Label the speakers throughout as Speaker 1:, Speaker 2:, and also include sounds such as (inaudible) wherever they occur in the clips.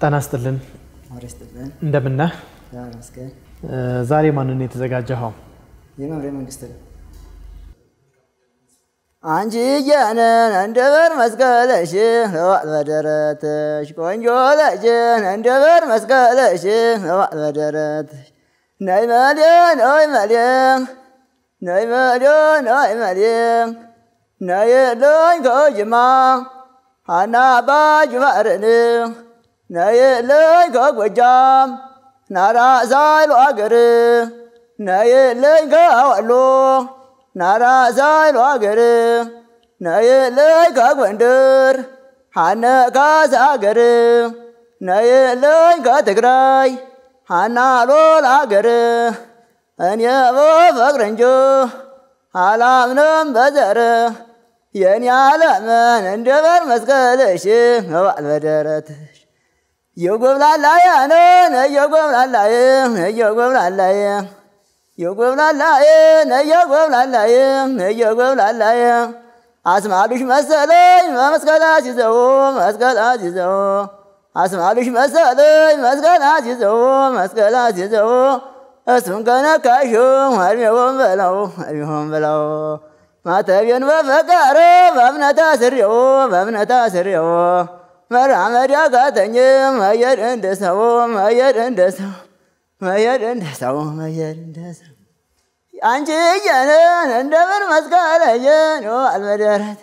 Speaker 1: ጤና ይስጥልን።
Speaker 2: መስገን
Speaker 1: ዛሬ ማንን የተዘጋጀኸው?
Speaker 2: የመምሬ መንግስት ነው። አንቺ እያነን እንደ በር መስቀለሽ ለዋል በደረትሽ ቆንጆ ለጅን እንደ በር መስቀለሽ ለዋል በደረትሽ። ነይ መልየ ነይ መልየ ነይ መልየ ነይ መልየ ነይ ለኝ ከጅማ አና አባጅ ባርን ነይ ለኝ ከጎጃም ናራ ሳይሉ አገር ነይ ለኝ ከወሎ ናራ ሳይሉ አገር ነይ ለኝ ከጎንደር ሐነ ካሳ አገር ነይ ለኝ ከትግራይ ሐና ሎል አገር እኔ በፍቅር እንጂ አላምንም በዘር የኔ ዓለምን እንደ በር መስቀልሽ መባል يوغو لا لا يا نون يقوم لا لا يقوم لا لا يقوم لا لا يقوم لا لا يقوم لا لا أسمع بش مسألة ما مسكال عجزه مسكال عجزه أسمع بش مسألة مسكال عجزه مسكال عجزه اسم كان كاشو هرمهم بلو هرمهم بلو ما تبين وفكره فمن تاسر يو فمن تاسر يو መራመድ ያቃተኝ መሄድ እንደ ሰው መሄድ እንደ ሰው መሄድ እንደ ሰው መሄድ እንደ ሰው። አንቺ እየንን እንደ ምን መስቀለየን አልመደረት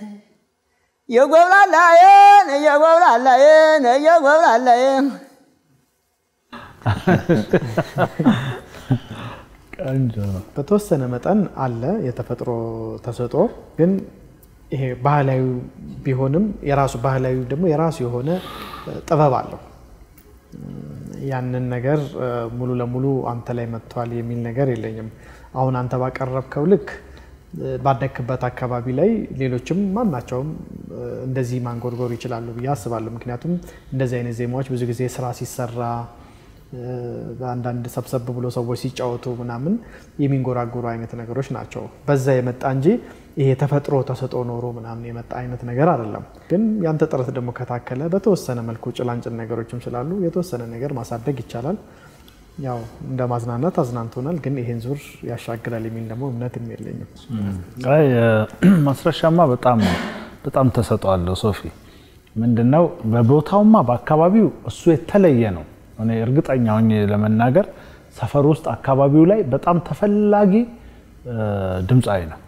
Speaker 2: የጎብላላየን እየጎብላላየን እየጎብላላየን
Speaker 1: በተወሰነ መጠን አለ የተፈጥሮ ተሰጥኦ ግን ይሄ ባህላዊ ቢሆንም የራሱ ባህላዊ ደግሞ የራሱ የሆነ ጥበብ አለው። ያንን ነገር ሙሉ ለሙሉ አንተ ላይ መጥቷል የሚል ነገር የለኝም። አሁን አንተ ባቀረብከው ልክ ባደግክበት አካባቢ ላይ ሌሎችም ማናቸውም እንደዚህ ማንጎርጎር ይችላሉ ብዬ አስባለሁ። ምክንያቱም እንደዚህ አይነት ዜማዎች ብዙ ጊዜ ስራ ሲሰራ በአንዳንድ ሰብሰብ ብሎ ሰዎች ሲጫወቱ ምናምን የሚንጎራጎሩ አይነት ነገሮች ናቸው። በዛ የመጣ እንጂ ይሄ ተፈጥሮ ተሰጥኦ ኖሮ ምናምን የመጣ አይነት ነገር አይደለም። ግን ያንተ ጥረት ደግሞ ከታከለ በተወሰነ መልኩ ጭላንጭል ነገሮችም ስላሉ የተወሰነ ነገር ማሳደግ ይቻላል። ያው እንደ ማዝናናት አዝናንቶናል፣ ግን ይሄን ዙር ያሻግራል የሚል ደግሞ እምነትም የለኝም።
Speaker 3: አይ ማስረሻማ በጣም በጣም ተሰጥኦአለሁ ሶፊ። ምንድነው በቦታውማ በአካባቢው እሱ የተለየ ነው። እኔ እርግጠኛ ሆኜ ለመናገር ሰፈር ውስጥ አካባቢው ላይ በጣም ተፈላጊ ድምፃዊ ነው።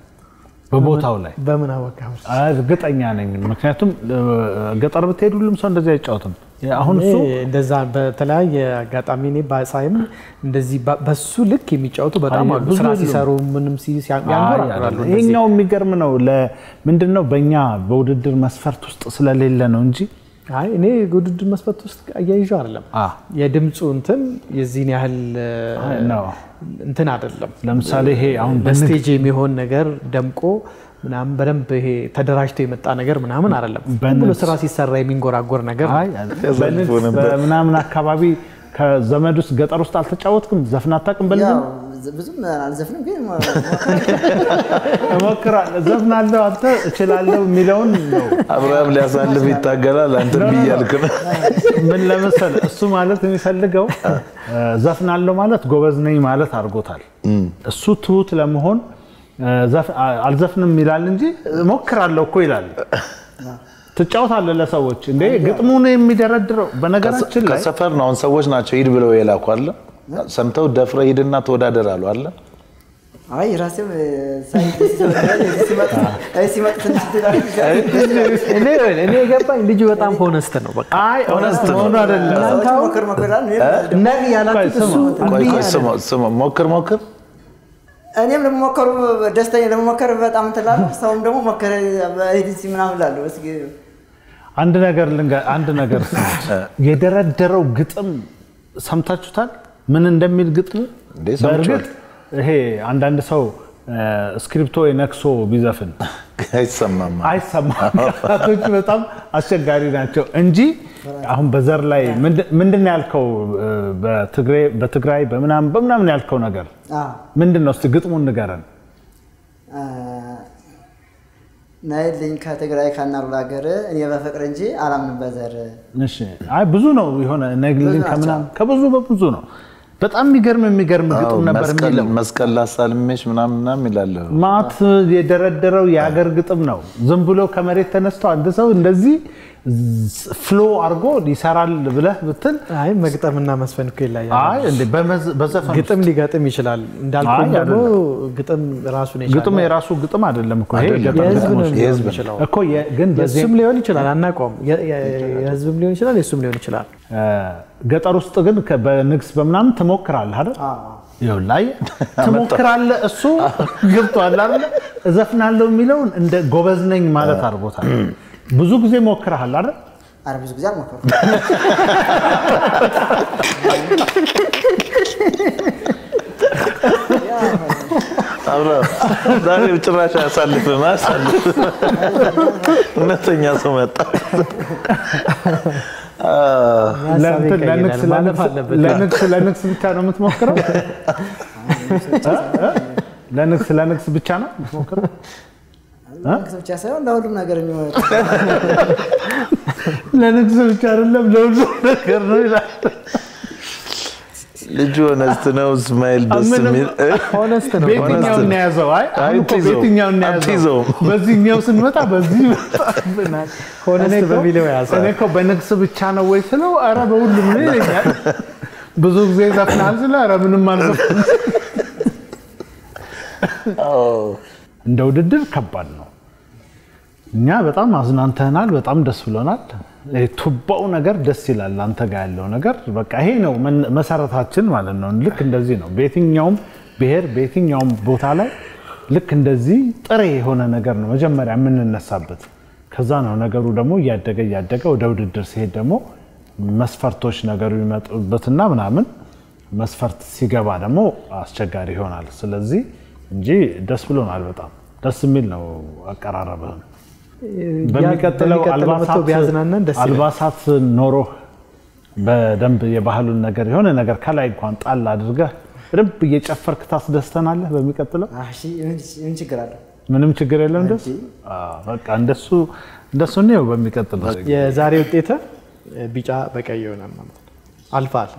Speaker 3: በቦታው ላይ
Speaker 1: በምን አወቃህ?
Speaker 3: እርግጠኛ ነኝ። ምክንያቱም ገጠር ብትሄድ ሁሉም ሰው እንደዚህ አይጫወትም። አሁን እሱ
Speaker 1: እንደዛ በተለያየ አጋጣሚ እኔ ባሳይም እንደዚህ በሱ ልክ የሚጫወቱ በጣም አሉ።
Speaker 3: ብዙ
Speaker 1: ስራ ሲሰሩ ምንም እንደዚህ።
Speaker 3: ይሄኛው የሚገርም ነው። ምንድን ነው በእኛ በውድድር መስፈርት ውስጥ ስለሌለ ነው እንጂ
Speaker 1: አይ እኔ ውድድር መስፈርት ውስጥ አያይዤ አይደለም።
Speaker 3: አ
Speaker 1: የድምፁ እንትን የዚህን ያህል እንትን አይደለም።
Speaker 3: ለምሳሌ ይሄ አሁን
Speaker 1: በስቴጅ የሚሆን ነገር ደምቆ ምናምን በደንብ ይሄ ተደራጅቶ የመጣ ነገር ምናምን አይደለም። ብሎ ስራ ሲሰራ የሚንጎራጎር ነገር
Speaker 3: በምናምን አካባቢ ከዘመድ ውስጥ ገጠር ውስጥ አልተጫወትክም? ዘፍን አታውቅም?
Speaker 2: ያው ብዙም አልዘፍንም ግን
Speaker 3: እሞክራለሁ፣ ዘፍናለሁ፣ አንተ እችላለሁ የሚለውን ነው።
Speaker 4: አብርሃም ሊያሳልፍ ይታገላል። አንተ ብያልክ ነው።
Speaker 3: ምን ለመሰለ እሱ ማለት የሚፈልገው ዘፍናለሁ ማለት ጎበዝ ነኝ ማለት አድርጎታል። እሱ ትሁት ለመሆን ዘፍ- አልዘፍንም ይላል እንጂ እሞክራለሁ እኮ ይላል። ትጫወታለህ ለሰዎች? እንዴ ግጥሙን የሚደረድረው በነገራችን ላይ
Speaker 4: ከሰፈር ነው። አሁን ሰዎች ናቸው ሂድ ብለው የላኩ አለ? ሰምተው ደፍረ ሂድና ተወዳደር አሉ አለ?
Speaker 2: አይ ራሴም
Speaker 1: እኔ እኔ የገባኝ ልጁ በጣም honest ነው። በቃ።
Speaker 3: አይ honest መሆኑ አይደለም።
Speaker 2: ሞክር ሞክር። እኔም ለመሞከሩ ደስተኛ ለመሞከር በጣም እንትን እላለሁ። ሰውም ደግሞ ሞከረ በኤዲሲ ምናምን እላለሁ። እስኪ
Speaker 3: አንድ ነገር ልንገር፣ አንድ ነገር የደረደረው ግጥም ሰምታችሁታል? ምን እንደሚል
Speaker 4: ሰምቼዋለሁ።
Speaker 3: በእርግጥ ይሄ አንዳንድ ሰው እስክሪፕቶ ነክሶ ቢዘፍን (laughs)
Speaker 4: አይሰማም
Speaker 3: አይሰማም። ቃላቶቹ በጣም አስቸጋሪ ናቸው እንጂ አሁን በዘር ላይ ምንድን ነው ያልከው? በትግሬ- በትግራይ በምናምን በምናምን ያልከው ነገር ምንድን ነው? እስቲ ግጥሙን ንገረን።
Speaker 2: ናይልኝ ከትግራይ ካናሉላ ሀገር እኔ በፍቅር እንጂ አላምንም በዘር
Speaker 3: እሺ አይ ብዙ ነው የሆነ ነግልኝ
Speaker 2: ናቸው።
Speaker 3: ከምናምን ከብዙ በብዙ ነው። በጣም የሚገርም የሚገርም ግጥም ነበር የሚለው
Speaker 4: መስቀል ላሳልሜሽ ምናምን ምናምን ይላል።
Speaker 3: ማት የደረደረው የሀገር ግጥም ነው። ዝም ብሎ ከመሬት ተነስቶ አንድ ሰው እንደዚህ ፍሎ አድርጎ ይሰራል ብለህ ብትል
Speaker 1: አይ መግጠምና መስፈን እኮ ይለያል።
Speaker 3: አይ በመዝ- በዘፈን
Speaker 1: ግጥም ሊገጥም ይችላል እንዳልኩም
Speaker 3: አይ
Speaker 1: ደግሞ ግጥም ራሱን
Speaker 3: ግጥም
Speaker 1: የቻለ
Speaker 3: የራሱ ግጥም አይደለም እኮ ይሄ
Speaker 1: የህዝብ ነው የሚችለው።
Speaker 3: እኮ ግን
Speaker 1: የእሱም ሊሆን ይችላል አናውቀውም። የህዝብም ሊሆን ይችላል የእሱም ሊሆን ይችላል።
Speaker 3: ገጠር ውስጥ ግን በንግስ በምናምን ትሞክራለህ አይደል? ላይ ትሞክራለህ። እሱ ገብቶሃል አይደል? እዘፍናለሁ የሚለውን እንደ ጎበዝ ነኝ ማለት አድርጎታል። ብዙ ጊዜ ሞክረሃል አይደል?
Speaker 2: አረ ብዙ ጊዜ አልሞከርኩም።
Speaker 4: አብረ ዛሬ ጭራሽ አያሳልፍም አያሳልፍም። እውነተኛ ሰው መጣ።
Speaker 1: ሀሳቤ
Speaker 3: ለእንትን
Speaker 1: ይቀይራል።
Speaker 3: ለንግስ
Speaker 1: ማለፍ
Speaker 3: ለንግስ-
Speaker 1: አለበት።
Speaker 3: ለንግስ ለንግስ ብቻ ነው የምትሞክረው? ለንግስ ለንግስ ብቻ ነው የምትሞክረው?
Speaker 2: መንግስት ብቻ ሳይሆን ለሁሉም ነገር የሚሆን (laughs)
Speaker 3: ለንግስ ብቻ አይደለም ለሁሉም ነገር ነው ይላል።
Speaker 4: ልጁ honest ነው። እስማኤል ደስ የሚል?
Speaker 1: honest ነው።
Speaker 3: በየትኛው እናያዘው? አይ አሁን እኮ
Speaker 4: አትይዘውም።
Speaker 3: በየትኛው እናያዘው? በዚህኛው ስንመጣ በዚህ
Speaker 1: honest
Speaker 3: እኔ እኮ-
Speaker 1: በሚለው ያዘ።
Speaker 3: እኔ እኮ በንግስ ብቻ ነው ወይ ስለው ኧረ በሁሉም ነው ይለኛል። ብዙ ጊዜ ዘፍናል ስለ ኧረ ምንም አልዘፍንም። እንደ ውድድር ከባድ ነው። እኛ በጣም አዝናንተናል፣ በጣም ደስ ብሎናል። ቱባው ነገር ደስ ይላል። አንተ ጋር ያለው ነገር በቃ ይሄ ነው መሰረታችን ማለት ነው። ልክ እንደዚህ ነው በየትኛውም ብሔር በየትኛውም ቦታ ላይ ልክ እንደዚህ ጥሬ የሆነ ነገር ነው መጀመሪያ የምንነሳበት። ከዛ ነው ነገሩ ደግሞ እያደገ እያደገ ወደ ውድድር ሲሄድ ደግሞ መስፈርቶች ነገሩ ይመጡበትና ምናምን መስፈርት ሲገባ ደግሞ አስቸጋሪ ይሆናል። ስለዚህ እንጂ ደስ ብሎናል። በጣም ደስ የሚል ነው አቀራረብህም። በሚቀጥለው አልባሳት ኖሮህ በደንብ የባህሉን ነገር የሆነ ነገር ከላይ እንኳን ጣል አድርገህ በደንብ እየጨፈርክ ታስደስተናለህ። በሚቀጥለው
Speaker 2: ምን- ችግር አለው?
Speaker 3: ምንም ችግር የለም። ደስ በቃ እንደሱ እንደሱ ነው። በሚቀጥለው
Speaker 1: የዛሬ ውጤት ቢጫ በቀይ ይሆናል ማለት ነው። አልፋል።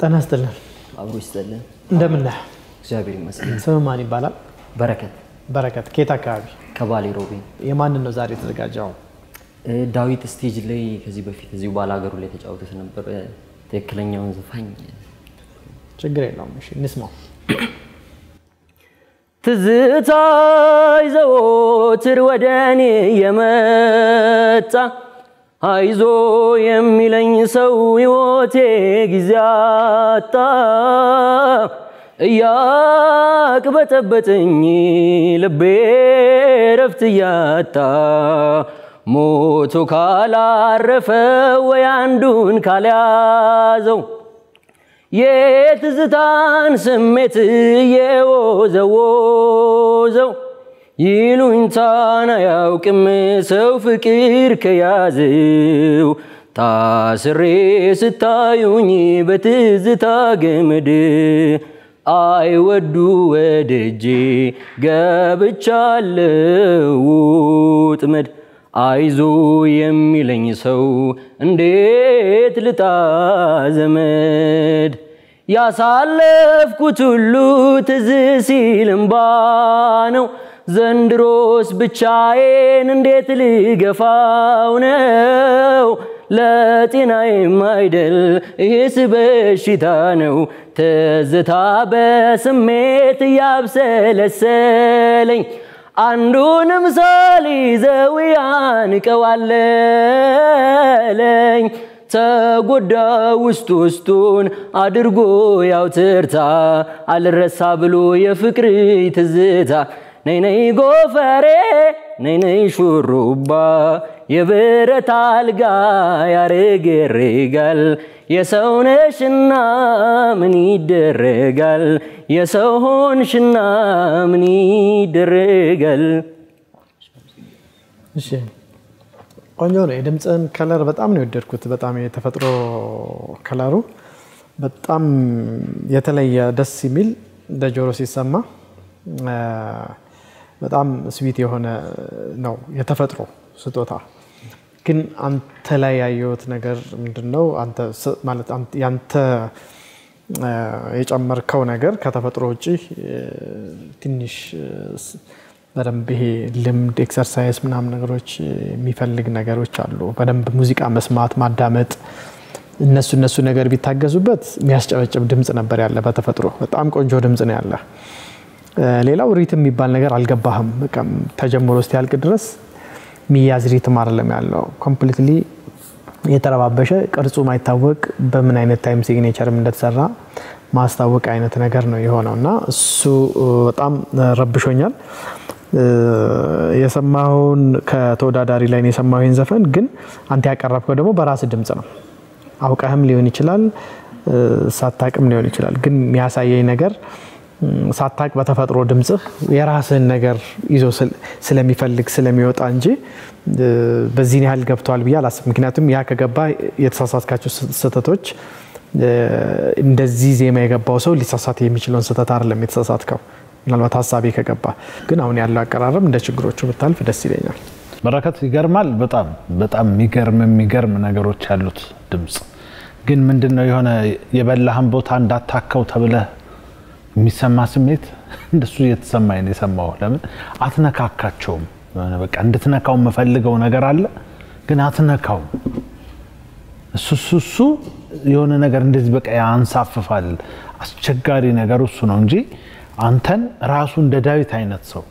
Speaker 1: ጤና ይስጥልን።
Speaker 5: አብሮ ይስጠልን።
Speaker 1: እንደምን ነህ?
Speaker 5: እግዚአብሔር ይመስገን።
Speaker 1: ስም ማን ይባላል?
Speaker 5: በረከት
Speaker 1: በረከት። ከየት አካባቢ?
Speaker 5: ከባሌ ሮቤ
Speaker 1: የማንን ነው ዛሬ የተዘጋጀው?
Speaker 5: ዳዊት ስቴጅ ላይ ከዚህ በፊት እዚሁ ባለ ሀገሩ ላይ ተጫውተት ነበር። ትክክለኛውን ዘፋኝ
Speaker 1: ችግር የለውም። እሺ እንስማው።
Speaker 5: ትዝታ ይዘወትር ወደ እኔ የመጣ አይዞ የሚለኝ ሰው ሕይወቴ ጊዜ አጣ። እያቅበጠበጠኝ ልቤ ረፍት እያጣ። ሞቶ ካላረፈ ወይ አንዱን ካልያዘው? የትዝታን ስሜት የወዘወዘው ይሉኝታን አያውቅም ሰው ፍቅር ከያዘው። ታስሬ ስታዩኝ በትዝታ ገመድ አይወዱ ወደጄ ገብቻለው ውጥመድ አይዞ የሚለኝ ሰው እንዴት ልጣ ዘመድ ያሳለፍኩት ሁሉ ትዝ ሲል እምባ ነው። ዘንድሮስ ብቻዬን እንዴት ልገፋው ነው? ለጤናዬም አይደል ይህስ በሽታ ነው። ትዝታ በስሜት እያብሰለሰለኝ አንዱንም ሳልይዘው ያንቀዋለለኝ ተጎዳ ውስጥ ውስጡን አድርጎ ያው ትርታ አልረሳ ብሎ የፍቅር ትዝታ ነይ ነይ ጎፈሬ ነይ ነይ ሹሩባ የብረት አልጋ ያረገርጋል የሰው ነሽና ምን ይደረጋል የሰው ሆንሽና ምን ይደረጋል
Speaker 1: እሺ ቆንጆ ነው። የድምፅን ከለር በጣም ነው የወደድኩት። በጣም የተፈጥሮ ከለሩ በጣም የተለየ ደስ የሚል እንደ ጆሮ ሲሰማ በጣም ስዊት የሆነ ነው የተፈጥሮ ስጦታ። ግን አንተ ላይ ያየሁት ነገር ምንድን ነው? ያንተ የጨመርከው ነገር ከተፈጥሮ ውጭ ትንሽ በደንብ ይሄ ልምድ exercise ምናምን ነገሮች የሚፈልግ ነገሮች አሉ። በደንብ ሙዚቃ መስማት፣ ማዳመጥ እነሱ እነሱ ነገር ቢታገዙበት የሚያስጨበጭብ ድምፅ ነበር ያለ በተፈጥሮ በጣም ቆንጆ ድምፅ ነው ያለ። ሌላው rhythm የሚባል ነገር አልገባህም። ተጀምሮ እስኪያልቅ ድረስ ሚያዝ rhythm አይደለም ያለው። completely የተረባበሸ ቅርጹ ማይታወቅ በምን አይነት time signature ም እንደተሰራ ማስታወቅ አይነት ነገር ነው የሆነው እና እሱ በጣም ረብሾኛል። የሰማውን ከተወዳዳሪ ላይ የሰማሁን ዘፈን ግን አንተ ያቀረብከው ደግሞ በራስ ድምፅ ነው። አውቀህም ሊሆን ይችላል፣ ሳታቅም ሊሆን ይችላል። ግን የሚያሳየኝ ነገር ሳታቅ በተፈጥሮ ድምፅህ የራስህን ነገር ይዞ ስለሚፈልግ ስለሚወጣ እንጂ በዚህን ያህል ገብተዋል ብዬ አላስብም። ምክንያቱም ያ ከገባ የተሳሳትካቸው ስህተቶች እንደዚህ ዜማ የገባው ሰው ሊሳሳት የሚችለውን ስህተት አይደለም የተሳሳትከው። ምናልባት ሀሳቤ ከገባ ግን አሁን ያለው አቀራረብ እንደ ችግሮቹ ብታልፍ ደስ ይለኛል።
Speaker 3: በረከት ይገርማል። በጣም በጣም የሚገርም የሚገርም ነገሮች ያሉት ድምፅ ግን ምንድን ነው የሆነ የበላህን ቦታ እንዳታከው ተብለህ የሚሰማ ስሜት (laughs) እንደሱ እየተሰማኝ ነው የሰማው። ለምን አትነካካቸውም? በቃ እንድትነካው የምፈልገው ነገር አለ፣ ግን አትነካውም። እሱ እሱ እሱ የሆነ ነገር እንደዚህ በቃ ያንሳፍፋል። አስቸጋሪ ነገር እሱ ነው እንጂ አንተን ራሱ እንደ ዳዊት አይነት ሰው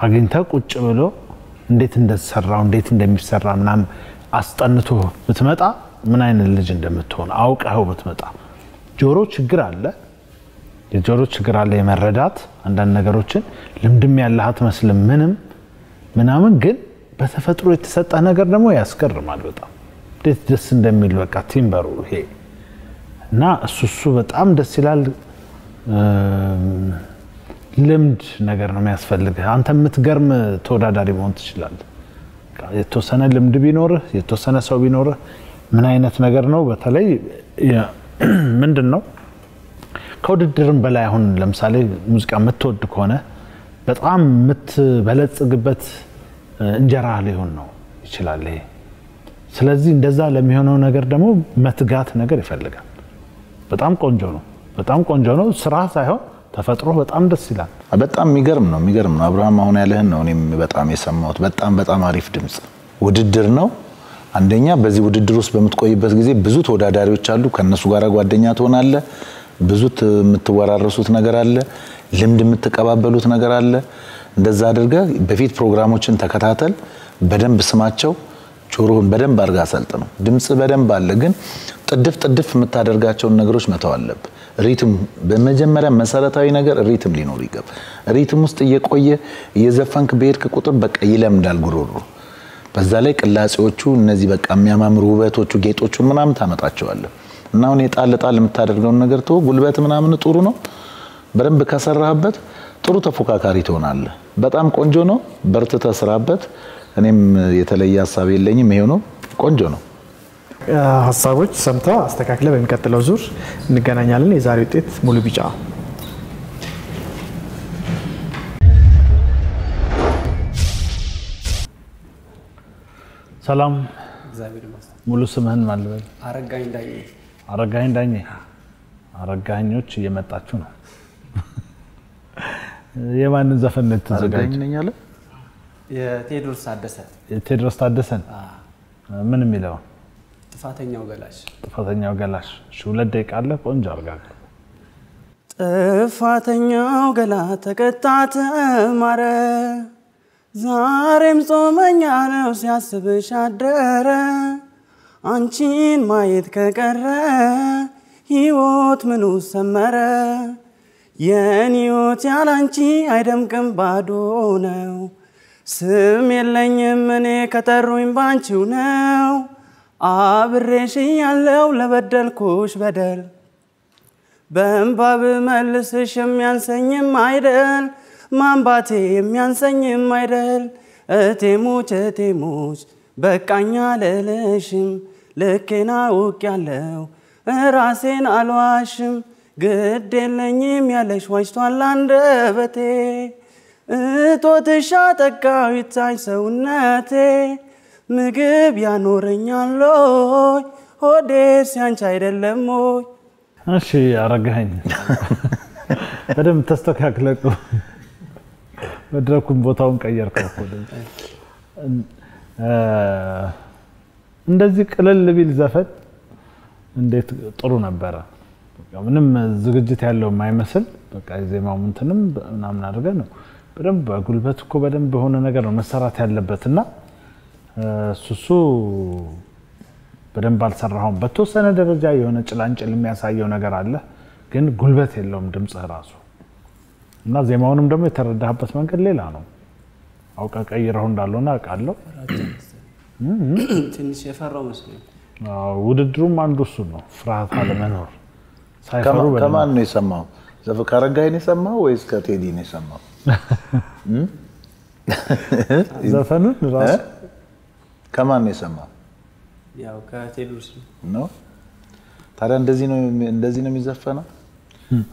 Speaker 3: አግኝተ ቁጭ ብሎ እንዴት እንደተሰራው እንዴት እንደሚሰራ ምናምን አስጠንቶ ብትመጣ ምን አይነት ልጅ እንደምትሆን አውቀኸው ብትመጣ። ጆሮ ችግር አለ የጆሮ ችግር አለ፣ የመረዳት አንዳንድ ነገሮችን ልምድም ያለህ አትመስልም ምንም ምናምን፣ ግን በተፈጥሮ የተሰጠ ነገር ደግሞ ያስገርማል በጣም እንዴት ደስ እንደሚል በቃ ቲምበሩ ይሄ እና እሱ እሱ በጣም ደስ ይላል። ልምድ ነገር ነው የሚያስፈልግህ። አንተ የምትገርም ተወዳዳሪ መሆን ትችላለህ። የተወሰነ ልምድ ቢኖርህ የተወሰነ ሰው ቢኖርህ ምን አይነት ነገር ነው በተለይ (clears throat) ምንድን ነው ከውድድርም በላይ አሁን ለምሳሌ ሙዚቃ የምትወድ ከሆነ በጣም የምትበለጽግበት እንጀራ ሊሆን ነው ይችላል ይሄ። ስለዚህ እንደዛ ለሚሆነው ነገር ደግሞ መትጋት ነገር ይፈልጋል። በጣም ቆንጆ ነው፣ በጣም ቆንጆ ነው። ስራ ሳይሆን ተፈጥሮ በጣም ደስ ይላል።
Speaker 4: በጣም የሚገርም ነው፣ የሚገርም ነው። አብርሃም አሁን ያለህን ነው እኔም በጣም የሰማሁት። በጣም በጣም አሪፍ ድምፅ ውድድር ነው። አንደኛ በዚህ ውድድር ውስጥ በምትቆይበት ጊዜ ብዙ ተወዳዳሪዎች አሉ። ከእነሱ ጋር ጓደኛ ትሆናለህ። ብዙ የምትወራረሱት ነገር አለ። ልምድ የምትቀባበሉት ነገር አለ። እንደዛ አድርገህ በፊት ፕሮግራሞችን ተከታተል፣ በደንብ ስማቸው፣ ጆሮህን በደንብ አድርገህ አሰልጥነው። ድምፅ በደንብ አለ፣ ግን ጥድፍ ጥድፍ የምታደርጋቸውን ነገሮች መተው አለብህ። ሪትም በመጀመሪያ መሰረታዊ ነገር ሪትም ሊኖር ይገባ። ሪትም ውስጥ እየቆየ እየዘፈንክ በሄድክ ቁጥር በቃ ይለምዳል ጉሮሮ። በዛ ላይ ቅላጼዎቹ እነዚህ በቃ የሚያማምሩ ውበቶቹ ጌጦቹ ምናምን ታመጣቸዋለህ። እና አሁን የጣል ጣል የምታደርገውን ነገር ቶ ጉልበት ምናምን ጥሩ ነው። በደንብ ከሰራህበት ጥሩ ተፎካካሪ ትሆናለህ። በጣም ቆንጆ ነው። በርትተህ ስራበት። እኔም የተለየ ሀሳብ የለኝም። ይሄው ነው። ቆንጆ ነው።
Speaker 1: ሀሳቦች ሰምተ አስተካክለ በሚቀጥለው ዙር እንገናኛለን። የዛሬ ውጤት ሙሉ ቢጫ።
Speaker 3: ሰላም፣ ሙሉ ስምህን ማልበል?
Speaker 6: አረጋኝ ዳኜ።
Speaker 3: አረጋኝ ዳኜ። አረጋኞች እየመጣችሁ ነው። የማንን ዘፈን ነው የተዘጋጀ?
Speaker 4: ነኛለ
Speaker 6: የቴዎድሮስ ታደሰ
Speaker 3: የቴዎድሮስ ታደሰን ምን የሚለው
Speaker 6: ጥፋተኛው ገላሽ።
Speaker 3: ጥፋተኛው ገላሽ። እሺ፣ ሁለት ደቂቃ አለ። ቆንጆ አርጋ
Speaker 6: ጥፋተኛው ገላ ተቀጣ ተማረ፣ ዛሬም ጾመኛ ነው ሲያስብሽ አደረ። አንቺን ማየት ከቀረ ሕይወት ምኑ ሰመረ? የኔ ሕይወት ያላንቺ አይደምቅም ባዶ ነው። ስም የለኝም እኔ ከጠሩኝ ባንቺው ነው። አብሬሽ ያለው ለበደልኩሽ በደል በእንባ ብመልስሽ የሚያንሰኝም አይደል ማንባቴ የሚያንሰኝም አይደል እቴሙች እቴሙች በቃኛ ልልሽም ልኬና ውቅ ያለው ራሴን አልዋሽም። ግድ የለኝም ያለሽ ዋጅቷል አንደበቴ። እጦትሻ ጠቃው ይታይ ሰውነቴ። ምግብ ያኖረኛል ሆይ ሆዴ ሲያንቺ አይደለም ሆይ።
Speaker 3: እሺ አረጋኸኝ። በደንብ ተስተካክለቁ መድረኩን ቦታውን ቀየርከው እንደዚህ ቅልል ቢል ዘፈን እንዴት ጥሩ ነበረ። ምንም ዝግጅት ያለው የማይመስል በቃ የዜማው እንትንም ምናምን አድርገን ነው በደንብ በጉልበት እኮ በደንብ የሆነ ነገር ነው መሰራት ያለበት እና እ፣ እሱ እሱ በደንብ አልሰራሁም። በተወሰነ ደረጃ የሆነ ጭላንጭል የሚያሳየው ነገር አለ፣ ግን ጉልበት የለውም ድምፅህ ራሱ እና ዜማውንም ደግሞ የተረዳህበት መንገድ ሌላ ነው። አውቀ ቀይረው እንዳልሆነ አውቃለሁ።
Speaker 6: ትንሽ የፈራው መስሎኝ
Speaker 3: አዎ፣ ውድድሩም አንዱ እሱ ነው፣ ፍርሃት አለመኖር
Speaker 4: ከማን ነው የሰማው? ከአረጋኸኝ ነው የሰማው ወይስ ከቴዲ ነው የሰማው? (laughs)
Speaker 3: ዘፈኑን ራሱ
Speaker 4: ከማን ነው የሰማው?
Speaker 6: ያው ከቴዎድሮስ ነው።
Speaker 4: ነው ታዲያ እንደዚህ ነው እንደዚህ ነው የሚዘፈነው?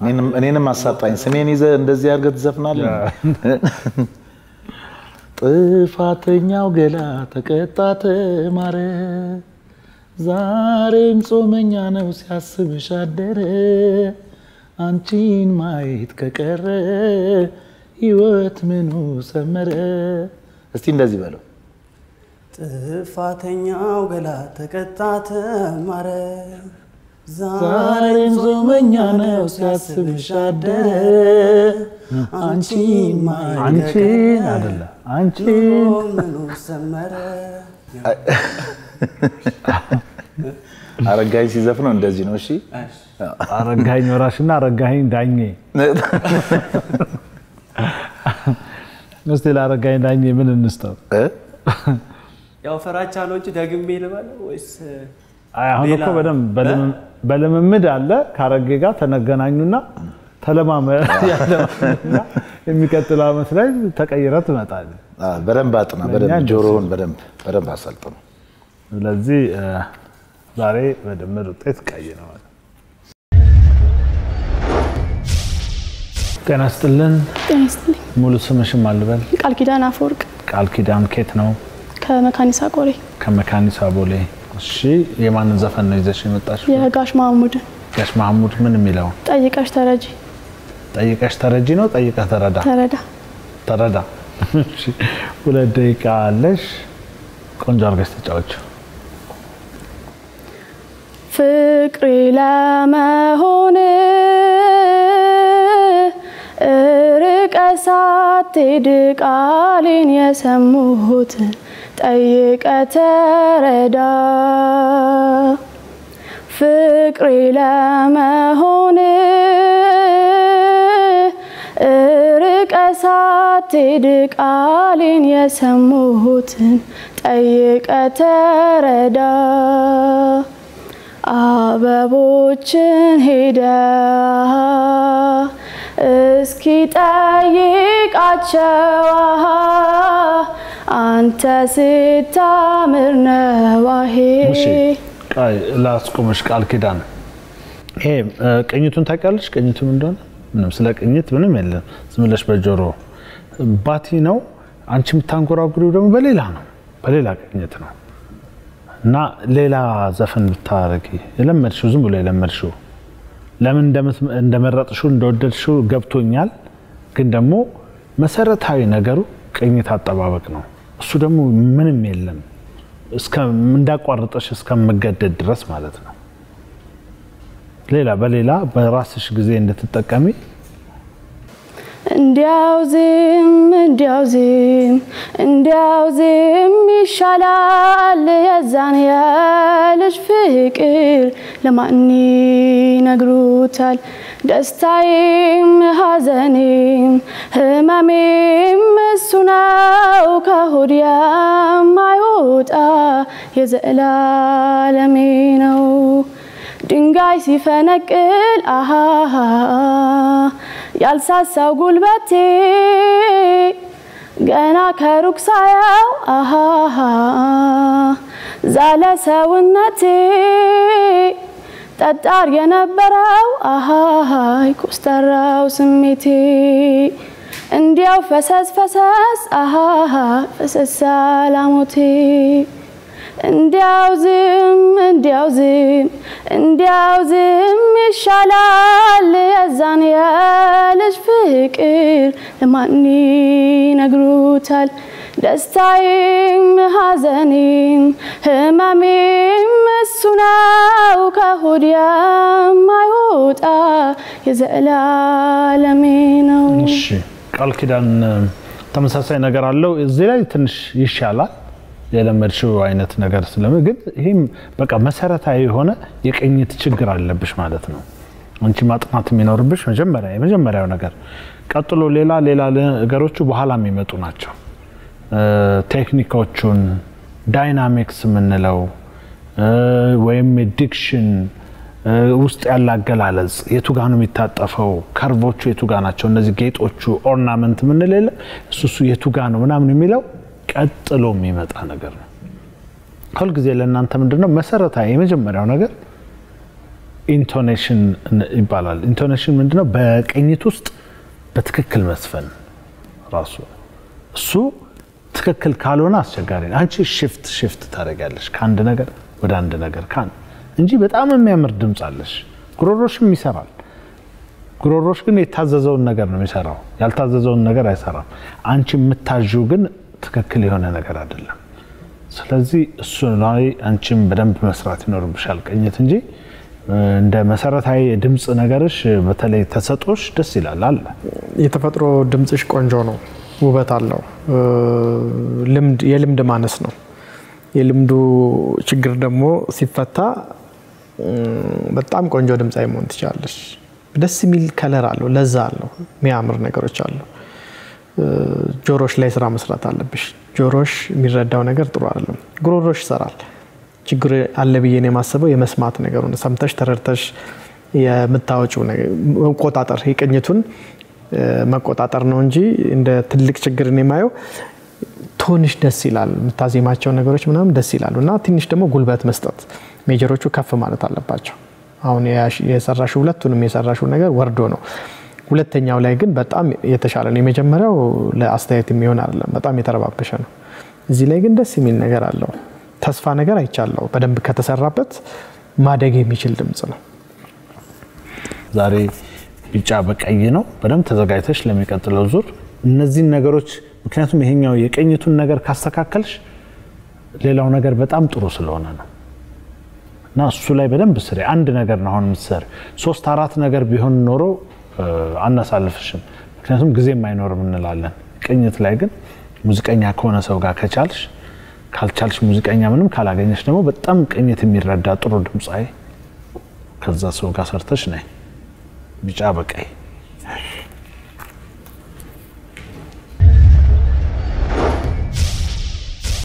Speaker 4: እኔንም- እኔንም አሳጣኝ። ስሜን ይዘህ እንደዚህ አድርገህ ትዘፍናለህ? ጥፋተኛው ገላ ተቀጣ ተማረ፣ ዛሬም ጾመኛ ነው ሲያስብሽ አደረ። አንቺን ማየት ከቀረ ሕይወት ምኑ ሰመረ። እስቲ እንደዚህ በለው።
Speaker 6: ጥፋተኛው ገላ ተቀጣ ተማረ፣
Speaker 4: ዛሬም ጾመኛ ነው ሲያስብሽ አደረ። አንቺን ማየት
Speaker 3: አንቺን አይደለ አንቺን
Speaker 6: ምኑ ሰመረ።
Speaker 4: አረጋኸኝ ሲዘፍነው እንደዚህ ነው። እሺ
Speaker 3: አረጋኸኝ ወራሽና አረጋኸኝ ዳኜ እስቲ ለአረጋኸኝ ዳኜ ምን እንስጠው?
Speaker 4: እ?
Speaker 6: ያው ፈራቻ ነው እንጂ ደግሜ ልበለው ወይስ
Speaker 3: አሁን እኮ በደንብ በልም- በልምምድ አለ ከአረጌ ጋር ተነገናኙና ተለማመ (laughs) የሚቀጥለው ዓመት ላይ ተቀይረ ትመጣለህ።
Speaker 4: አ፣ በደንብ አጥና፣ በደንብ ጆሮውን በደንብ በደንብ አሰልጥነው።
Speaker 3: ስለዚህ ዛሬ በድምር ውጤት ቀይ ነው። ጤና ይስጥልን።
Speaker 7: ጤና ይስጥልኝ።
Speaker 3: ሙሉ ስምሽም አልበል?
Speaker 7: ቃል ኪዳን አፈወርቅ
Speaker 3: ቃል ኪዳን ኬት ነው?
Speaker 7: ከመካኒሳ ቆሬ
Speaker 3: ከመካኒሳ ቦሌ። እሺ፣ የማንን ዘፈን ነው ይዘሽ የመጣሽ?
Speaker 7: የጋሽ ማሙድን
Speaker 3: ጋሽ ማህሙድ ምን የሚለው
Speaker 7: ጠይቀሽ ተረጂ
Speaker 3: ጠይቀሽ ተረጂ ነው? ጠይቀህ ተረዳ?
Speaker 7: ተረዳ
Speaker 3: ተረዳ። ሁለት ደቂቃ አለሽ። ቆንጆ አድርገሽ ተጫወች።
Speaker 7: ፍቅሬ ለመሆን ርቀ ሳትሄድ ቃሌን የሰሙትን ጠይቀ ተረዳ። ፍቅሬ ለመሆን ርቀ ሳትሄድ ቃሌን የሰሙትን ጠይቀ ተረዳ። አበቦችን ሄደ። እስኪ ጠይቃቸው አንተ ስታምር ነዋሄ
Speaker 3: ላስቆምሽ። ቃል ኪዳን ይሄ ቅኝቱን ታውቂያለሽ? ቅኝቱን እንደሆነ ምንም ስለ ቅኝት ምንም የለም። ዝም ብለሽ በጆሮ ባቲ ነው። አንቺ የምታንጎራጉሪው ደግሞ በሌላ ነው፣ በሌላ ቅኝት ነው። እና ሌላ ዘፈን ብታረጊ የለመድሽው ዝም ብሎ የለመድሽው ለምን እንደመረጥሽው እንደወደድሽው ገብቶኛል። ግን ደግሞ መሰረታዊ ነገሩ ቅኝት አጠባበቅ ነው። እሱ ደግሞ ምንም የለም እንዳቋርጠሽ እስከምገደድ ድረስ ማለት ነው። ሌላ በሌላ በራስሽ ጊዜ እንድትጠቀሚ
Speaker 7: እንዲያው ዝም እንዲያው ዝም እንዲያው ዝም ይሻላል የዛን የልጅ ፍቅር ለማን ይነግሩታል? ደስታዬም ሐዘኔም ህመሜም እሱ ነው ከሆድ የማይወጣ የዘላለሜ ነው። ድንጋይ ሲፈነቅል አሃ ያልሳሳው ጉልበቴ ገና ከሩቅ ሳያው አሃ ዛለ ሰውነቴ ጠጣር የነበረው አሃሃይ ኮስተራው ስሜቴ እንዲያው ፈሰስ ፈሰስ አሃሃ ፈሰስ አላሞቴ እንዲያው ዝም እንዲያው ዝም እንዲያው ዝም ይሻላል የዛን የልጅ ፍቅር ለማን ይነግሩታል? ደስታዬም ሐዘኔም ህመሜም እሱ ነው ከሆድ የማይወጣ የዘላለሜ ነው።
Speaker 3: ቃል ኪዳን ተመሳሳይ ነገር አለው። እዚህ ላይ ትንሽ ይሻላል የለመድሽው አይነት ነገር ስለሚ ግን ይህም በቃ መሰረታዊ የሆነ የቅኝት ችግር አለብሽ ማለት ነው። አንቺ ማጥናት የሚኖርብሽ መጀመሪያ የመጀመሪያው ነገር፣ ቀጥሎ ሌላ ሌላ ነገሮቹ በኋላ የሚመጡ ናቸው። ቴክኒኮቹን dynamics የምንለው ወይም diction ውስጥ ያለ አገላለጽ የቱ ጋ ነው የሚታጠፈው፣ curve ኦቹ የቱ ጋ ናቸው፣ እነዚህ ጌጦቹ ornament የምንለው እሱ እሱ የቱ ጋ ነው ምናምን የሚለው ቀጥሎ የሚመጣ ነገር ነው። ሁልጊዜ ለእናንተ ምንድነው መሰረታዊ የመጀመሪያው ነገር intonation ይባላል። intonation ምንድነው? በቅኝት ውስጥ በትክክል መዝፈን ራሱ እሱ ትክክል ካልሆነ አስቸጋሪ ነው። አንቺ shift shift ታደርጊያለሽ ከአንድ ነገር ወደ አንድ ነገር ካን እንጂ በጣም የሚያምር ድምፅ አለሽ። ጉሮሮሽም ይሰራል። ጉሮሮሽ ግን የታዘዘውን ነገር ነው የሚሰራው፣ ያልታዘዘውን ነገር አይሰራም። አንቺ የምታዥው ግን ትክክል የሆነ ነገር አይደለም። ስለዚህ እሱ ላይ አንቺም በደንብ መስራት ይኖርብሻል ቅኝት እንጂ እንደ መሰረታዊ የድምፅ ነገርሽ በተለይ ተሰጦሽ ደስ ይላል አለ
Speaker 1: የተፈጥሮ ድምፅሽ ቆንጆ ነው፣ ውበት አለው። ልምድ የልምድ ማነስ ነው። የልምዱ ችግር ደግሞ ሲፈታ በጣም ቆንጆ ድምፃዊ መሆን ትችላለች። ደስ የሚል ከለር አለው፣ ለዛ አለው፣ የሚያምር ነገሮች አሉ። ጆሮሽ ላይ ስራ መስራት አለብሽ። ጆሮሽ የሚረዳው ነገር ጥሩ አይደለም። ጉሮሮሽ ይሰራል። ችግር አለ ብዬ የማስበው የመስማት ነገሩን ሰምተሽ ተረድተሽ የምታወጪው መቆጣጠር የቅኝቱን መቆጣጠር ነው እንጂ እንደ ትልቅ ችግር የማየው። ቶንሽ ደስ ይላል፣ የምታዜማቸው ነገሮች ምናምን ደስ ይላሉ እና ትንሽ ደግሞ ጉልበት መስጠት ሜጀሮቹ ከፍ ማለት አለባቸው። አሁን የሰራሽው ሁለቱንም የሰራሽው ነገር ወርዶ ነው። ሁለተኛው ላይ ግን በጣም የተሻለ ነው። የመጀመሪያው ለአስተያየት የሚሆን አይደለም፣ በጣም የተረባበሸ ነው። እዚህ ላይ ግን ደስ የሚል ነገር አለው። ተስፋ ነገር አይቻለው። በደንብ ከተሰራበት ማደግ የሚችል ድምፅ ነው።
Speaker 3: ዛሬ ቢጫ በቀይ ነው። በደንብ ተዘጋጅተሽ ለሚቀጥለው ዙር እነዚህን ነገሮች ምክንያቱም ይሄኛው የቅኝቱን ነገር ካስተካከልሽ ሌላው ነገር በጣም ጥሩ ስለሆነ ነው እና እሱ ላይ በደንብ ስሪ። አንድ ነገር ነው አሁን የምትሰሪ። ሶስት አራት ነገር ቢሆን ኖሮ አናሳልፍሽም፣ ምክንያቱም ጊዜም አይኖርም እንላለን። ቅኝት ላይ ግን ሙዚቀኛ ከሆነ ሰው ጋር ከቻልሽ፣ ካልቻልሽ ሙዚቀኛ ምንም ካላገኘሽ ደግሞ በጣም ቅኝት የሚረዳ ጥሩ ድምፃዊ ከዛ ሰው ጋር ሰርተሽ ነይ። ቢጫ በቀይ